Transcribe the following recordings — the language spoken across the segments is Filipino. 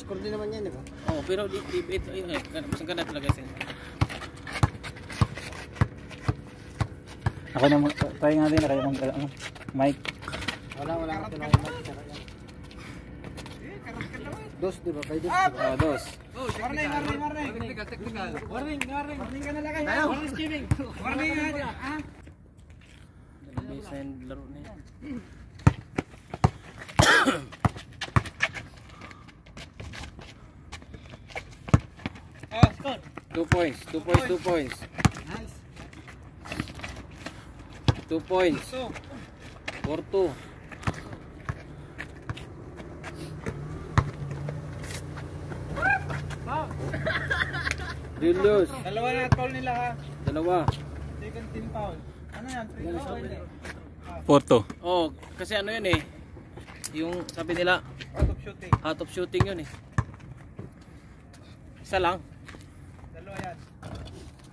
Score din naman yan, di ba? Oh, pero di di ito ayun eh. Mas ganda talaga sin. Ako na, try nga din, try ng ano, mic. Wala, wala ka tulang mag Dos, di ba? Kay dos, di ba? Oh, dos. Warning, warning, warning. Warning, warning. Warning ka na lang kayo. Warning skimming. Warning nga dyan. Ah. Baseline laro na yan. Oh, score. Two points, two points, two points. Nice. Two points. So, Four two. Julius, dalawa na at foul nila ha. dalawa. Second team foul. Ano yan? Free throw. Photo. Oh, kasi ano yun eh. Yung sabi nila, Out of shooting. out of shooting yun eh. Isa lang.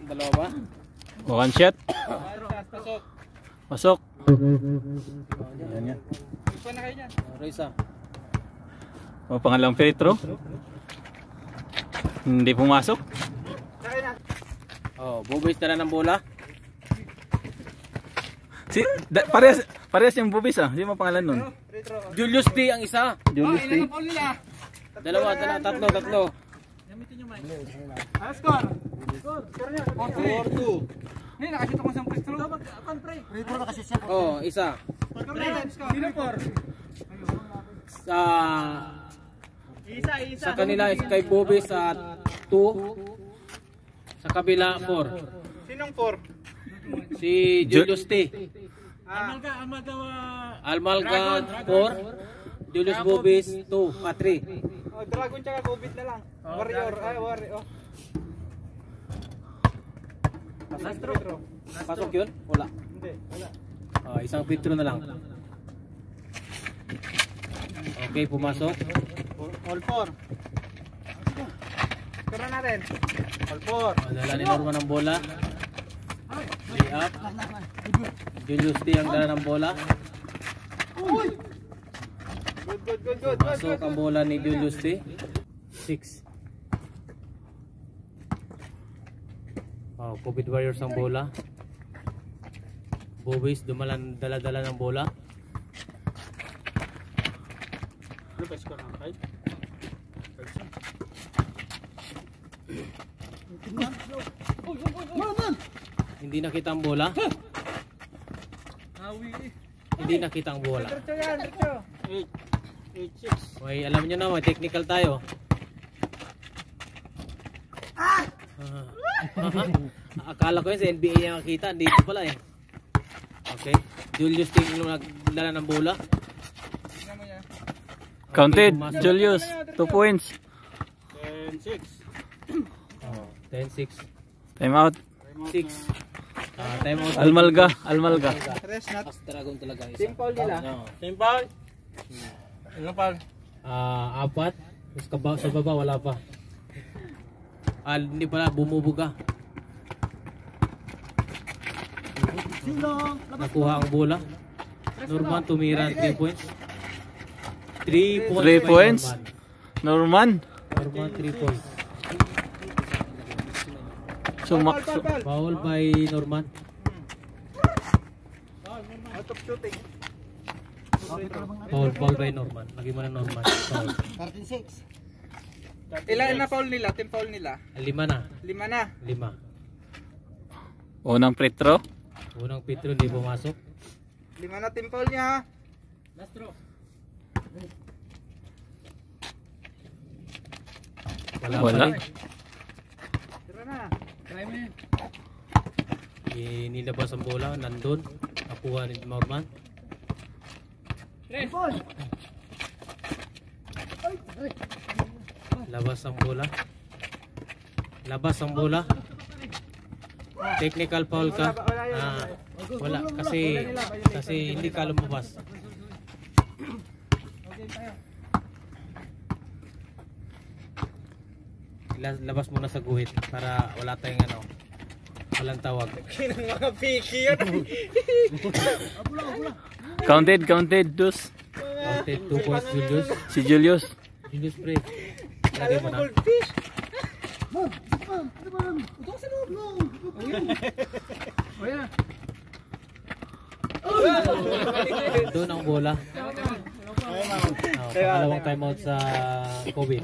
Dalawa ba? One shot. One shot. Pasok. Pasok. Yan yan. Ipan na kayo dyan. Oh, isa. O, pangalawang free throw. Hindi pumasok. Oh, bubis na lang ng bola. Si, da, parehas, parehas yung bubis ah. Hindi mo pangalan nun. Julius T ang isa. Julius Oh, T. ilan ang foul nila? Dalawa, dalawa, tatlo, tatlo. Gamitin yung mic. Ah, score. Score. Score niya. Four, two. Hindi, nakashoot ako sa free throw. Dapat, pre. Free throw na kasi siya. Oh, isa. Sino four? Sa Isa, isa. sa kanila is kay Bobby sa 2. Sa kabila 4. Sinong four? Si Julius T. Amalga, amalga. Almalga 4. Julius Bobis 2, ah 3. Oh, Dragon tsaka Gobit na lang. Warrior. Ay, warrior. Last throw. Pasok yun? Wala. Hindi, wala. Ah, isang pitro na lang. Okay, pumasok. All four. Na natin. All four. Dala ni Norman ng bola. Lay up. Julius T ang dala ng bola. Good, good, good, good, Pasok ang bola ni Julius T. 6. Oh, COVID Warriors ang bola. Bobis dumalan dala-dala ng bola. Ano ba score ng five? Hindi nakita ang bola. Hindi nakita ang bola. Okay, alam niyo na, may technical tayo. Ah! Akala ko yun sa NBA yung nakita, dito pala eh. Okay. Julius Ting yung nagdala ng bola. Yan. Counted. pumasok. Julius. 2 points. Ten, six. Oh, 10-6. Time out. 6. Ah, time out. Almalga. Almalga. Rest not. As Dragon talaga isa. Foul nila. No. Team foul. Ilang foul? Ah, apat. Sa baba wala pa. Ah, hindi pala, bumubuga. Nakuha ang bola. Norman tumira 3 points. 3 points. Three by points? Norman. Norman. Norman 3 points. Foul, foul. Foul by Norman. Out of shooting. Foul, foul by Norman. Lagi mo na Norman. Foul. 36. Ilan na foul nila? Team foul nila? Lima na. Lima na. Lima. Unang throw. Unang pitro hindi pumasok. Lima na team foul niya ha. Wala. Wala. rin. Tira na. Inilabas ang bola. Nandun. Nakuha ni Norman. Labas ang bola. Labas ang bola. Technical foul ka. Ah, wala kasi kasi hindi ka lumabas. La- Labas muna sa guhit para wala tayong ano. Walang tawag. Kinang mga picky yun. Counted. Counted. Dus. Counted 2 points Julius. Si Julius. Julius pre. Lagay mo na. O yan. Doon ang bola. Oh, pangalawang timeout sa COVID.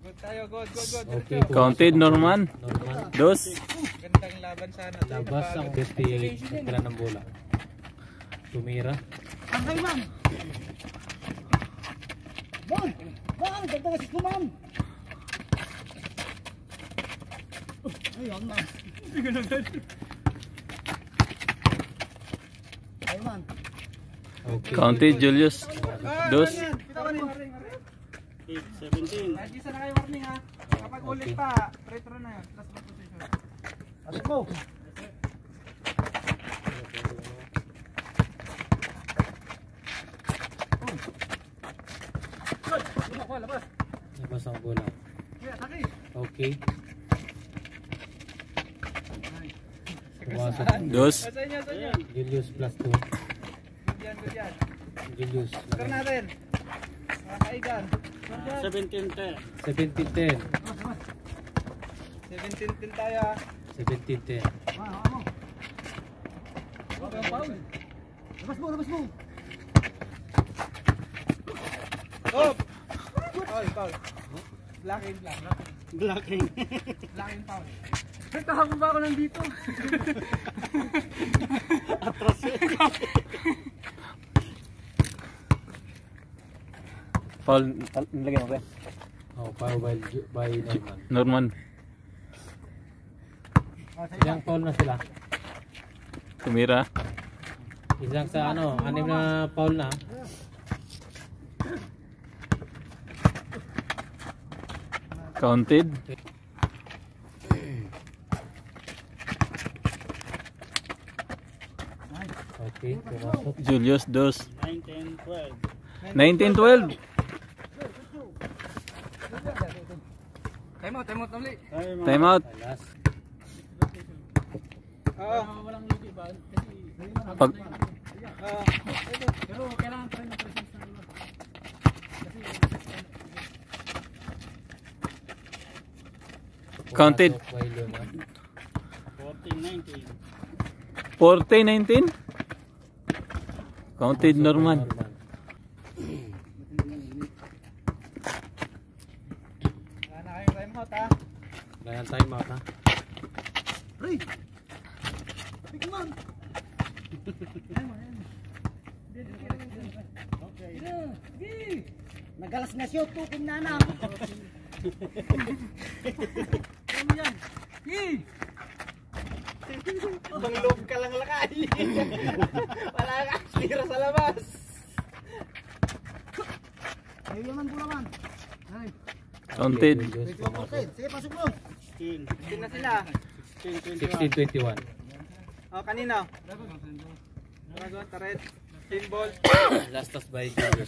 Good tayo, good, good, good. Okay. Counted, Norman. Norman. Dos. Gandang laban sana. Labas ang 58. Nagtala ng bola. Tumira. Ang kayo, ma'am. Bon! Bon! Ganda kasi ko, ma'am. Ayun, ma'am. Ayun, ma'am. Okay. Counted, Julius. Dos. Kita ba rin? 17. Kahit isa na kayo warning ha. Kapag ulit Okay. pa, retro na yun. Last one position. Pasok mo. Labas ang bola. Kaya, taki. Okay. Pumasok. Dos. Sa inyo, sa inyo. Julius plus 2. Good yan, good yan. Julius. Score natin. Mga kaigan. 17 10. 17-10. 17 din tayo ha. 17-10. Ah, ano? Huwag ang foul. Labas mo, labas mo. Foul, foul. Black in black. Black in foul. Nagkahapon ba ako nandito? Foul. Nilagay mo ba? Oh, foul by, by Norman. Norman. Ilang foul na sila? Tumira. Isang sa ano, anim na foul na. Counted. Okay. Julius, dos. 19 12. 19-12. Time out, time out ulit. Time out. Oo. Pag. Pero kailangan rin ng presence ng iba. Counted. Pumasok by Leonard. 14 19. 40-19. Counted, Norman. Wala na kayong time out ha. Ganyan time out ha. Ray! Big man! Nagalas na siya, tukin na na. Ibang loob ka lang lakay. Wala ka. Tira sa labas. Ayun naman po naman. Ay, Counted. Sige, pasok mo. 16 Hindi na sila. 16 21. 16-21. O, kanino? Dragon, taret. Team ball. Last toss by. Tayo.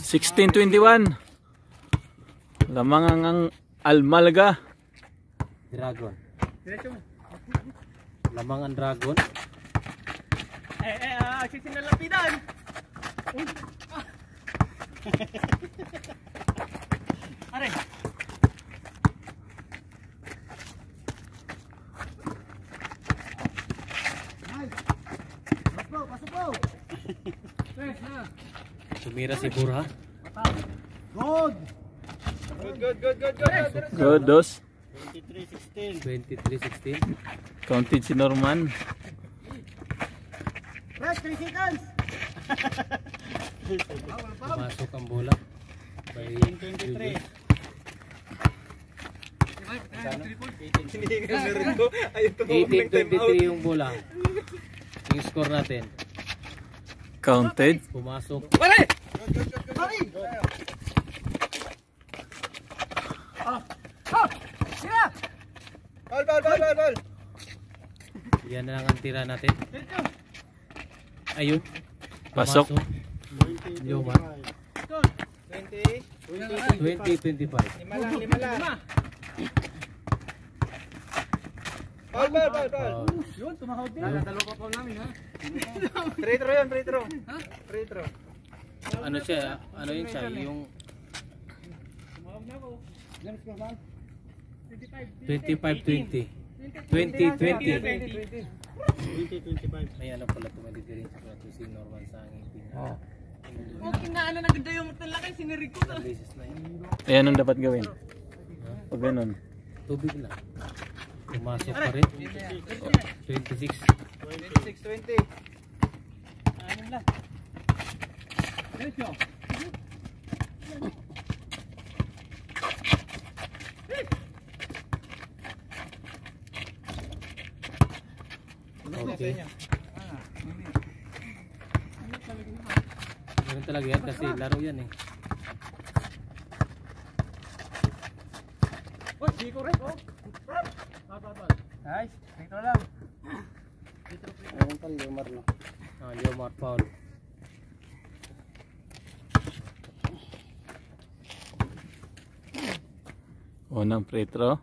16-21. Lamang ang ang Almalga. Dragon. Lamang ang dragon. Eh, eh, ah, sisinalapidan. Are. Pasok mo, pasok mo. Tumira si Burha. Good. Good, good, good, good, good. good. Good, dos. 23 16. 23-16. Counted si Norman. Rest, 3 seconds. Pumasok ang bola. By 23. Julius. Hindi ka meron ko. Ayaw tumawag ng time out. 18-23 yung bola. Yung score natin. Counted. Pumasok. Pare! Sorry. Ball, ball, ball, ball, ball. Yan na lang ang tira natin. Ayun. Pasok. Luma. 20. 20-25. Lima lang, lima lang. Ball, ball, ball, ball. Foul. Yun, tumahawag din. Dalawa pa pa namin ha. Free throw yun, free throw. Ha? Free throw. ano siya, ano yun siya, yung 25-20. 20-20. 2025. May ano pala tumadidirin sa plato si Norman sa ngipin. Oh. Okay na, ano, naganda yung talakay, sinirig ko na. Eh, anong dapat gawin? Pag ganun. Tubig lang. Pumasok pa rin. 26. 26, 20. Ano lang. Diretso. Okay. Ganun talaga yan kasi laro yan eh. Oh, Chico rin, oh. Nice, dito lang. Ayun pa, lumar na. Ah, Leomar Paul. Unang free throw.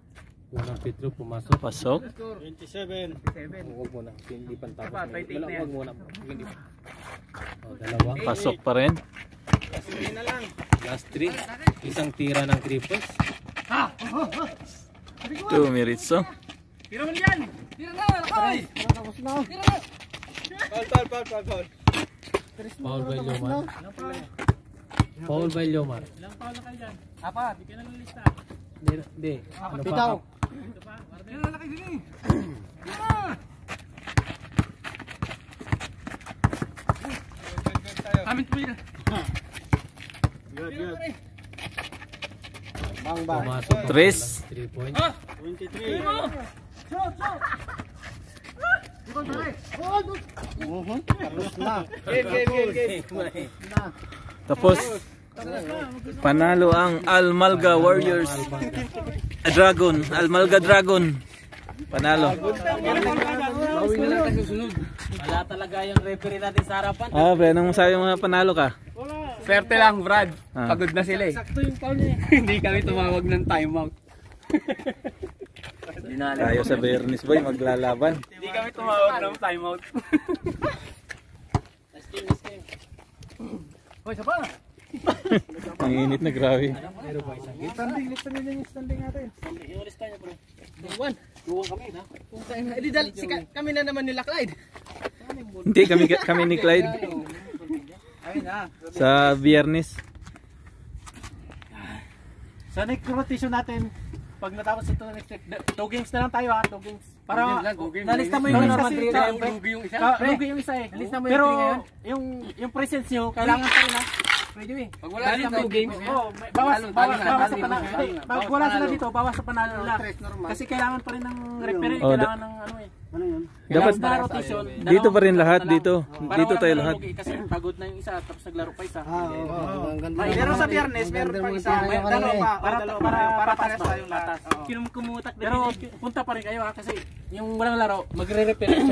Unang Petro pumasok. Pasok. 27. Huwag muna. Hindi pa tapos. Dapat, 28 na yan. Huwag muna. Hindi. Oh, dalawa. Pasok pa rin. Sige na lang. Last three. Isang tira ng triples. Two minutes oh. Tira mo yan. Tira na, lakay. Tapos na. Tira na. Foul, foul, foul, foul, foul. Foul by Leomar. Foul by Leomar. Apat. Hindi ka na nalista. Hindi. Ano pa? Bitaw. Na, lakay, sige. Tira na. Amin po yun. Good, good. Bang bang. Pumasok. Tres. Three points. 23. Shot, shot. Tapos. Tapos, panalo ang Almalga Warriors. Dragon. Almalga Dragon. Panalo. Na. Wala talaga yung referee natin sa harapan. Ah, pre, anong masabi mo na panalo ka? Swerte lang, Brad. Ah. Pagod na sila eh. Sakto yung foul niya. Hindi kami tumawag ng timeout. Tayo sa Bernis Boy, maglalaban. Hindi kami tumawag ng timeout. Hoy, isa pa. Ang init na grabe. Standing, lift nyo yung standing natin. Yung lista niya, bro. Duwan. Duwan kami, ina. Edi dal, si kami na naman nila Clyde. Hindi kami kami ni Clyde na. sa Biyernes. Sa next rotation natin, pag natapos ito next week, two games na lang tayo ha, two games. Para nalista mo yung kasi na yung isa. ka- Ruby yung isa eh. Pero yung yung presence nyo, kailangan pa rin ha. Pwede eh. Pag wala rin two games. Oh, may- bawas, Talo, bawas, talo bawas sa talo panalo. na. Hindi, Pag wala sila dito, bawas sa panalo nila. Kasi kailangan pa rin ng referee, Oh, kailangan ng ano eh. Ano yun? Dapat na rotation. dito pa rin lahat dito. Para Dito tayo lahat. Kasi pagod na yung isa, tapos naglaro pa isa. Ah. Ang ganda. Pero sa biyernes, meron pa isa. May dalawa pa. Para, para, para, para, pares tayong lahat. Kinumkumutak. Pero punta pa rin kayo ha, kasi yung walang laro, magre-referee